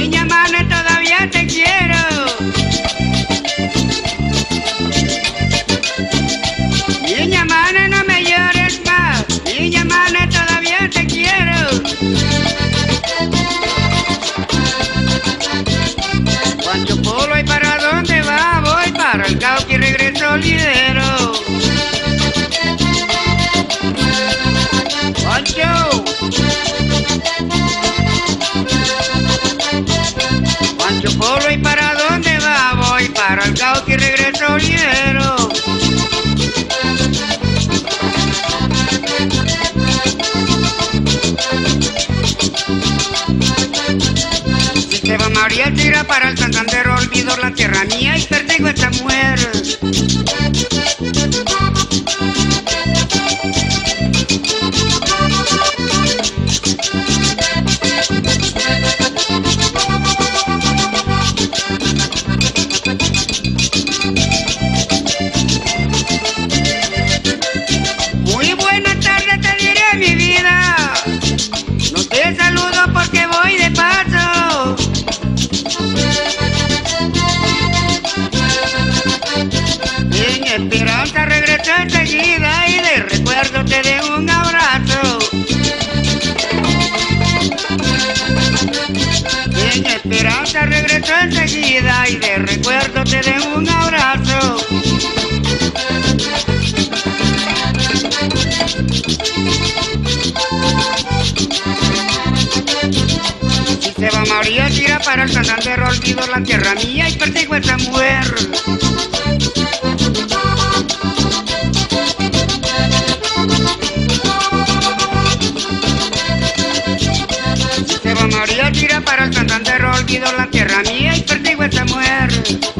Niña, mane, todavía te Yo pueblo y para dónde va, voy para el cauca y regreso ligero. Va María tira para el Santander, esperanza regreso enseguida y de recuerdo te de un abrazo. En esperanza regreso enseguida y de recuerdo te de un abrazo. Se va María, tira para el Santander, olvido la tierra mía y persigo a esa mujer. María, tira para el Santander, olvido la tierra mía y persigo a esa mujer.